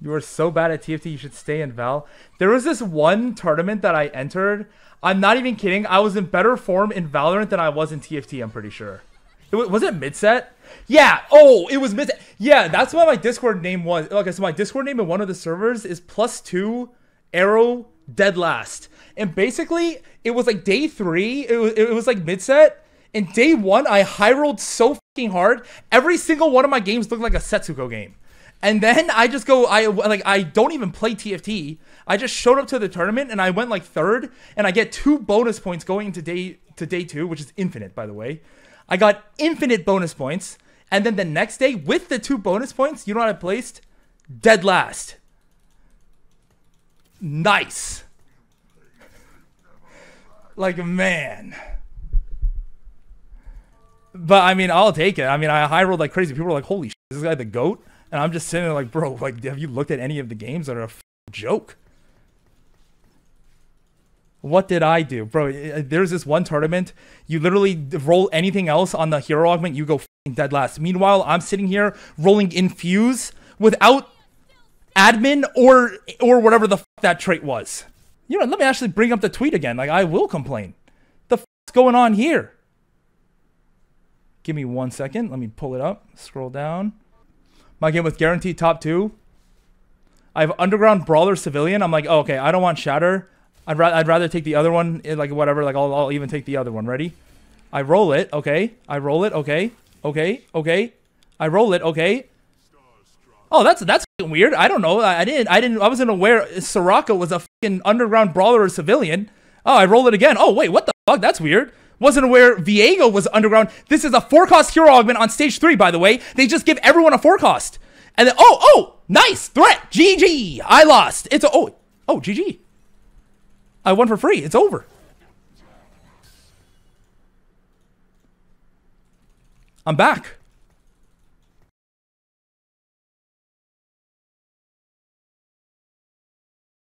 You are so bad at TFT, you should stay in Val. There was this one tournament that I entered. I'm not even kidding. I was in better form in Valorant than I was in TFT, I'm pretty sure. It was, was it mid-set? Yeah. Oh, it was mid-set. Yeah, that's what my Discord name was. Okay, so my Discord name in one of the servers is plus two arrow dead last. And basically, it was like day three. It was, it was like mid-set. And day one, I high rolled so fucking hard. Every single one of my games looked like a Setsuko game. And then I just go, I like, I don't even play TFT. I just showed up to the tournament and I went like third, and I get two bonus points going into day to day two, which is infinite, by the way. I got infinite bonus points, and then the next day with the two bonus points, you know what I placed? Dead last. Nice. Like a man. But I mean, I'll take it. I mean, I high rolled like crazy. People were like, "Holy shit, is this guy the goat?" And I'm just sitting there like, bro, like, have you looked at any of the games that are a joke? What did I do, bro? There's this one tournament. You literally roll anything else on the hero augment, you go dead last. Meanwhile, I'm sitting here rolling infuse without admin or or whatever the that trait was. You know, let me actually bring up the tweet again. Like, I will complain. The f- going on here? Give me one second. Let me pull it up. Scroll down. My game with guaranteed top two. I have Underground Brawler Civilian. I'm like, oh, okay, I don't want Shatter. I'd, ra- I'd rather take the other one, eh, like whatever. Like I'll, I'll even take the other one. Ready? I roll it. Okay. I roll it. Okay. Okay. Okay. I roll it. Okay. Oh, that's that's weird. I don't know. I, I, didn't. I didn't. I wasn't aware Soraka was a fucking underground brawler or civilian. Oh, I roll it again. Oh, wait. What the fuck? That's weird. Wasn't aware Viego was underground. This is a forecast hero augment on stage three, by the way. They just give everyone a forecast. And then, oh, oh, nice threat. GG. I lost. It's a, oh, oh, GG. I won for free. It's over. I'm back.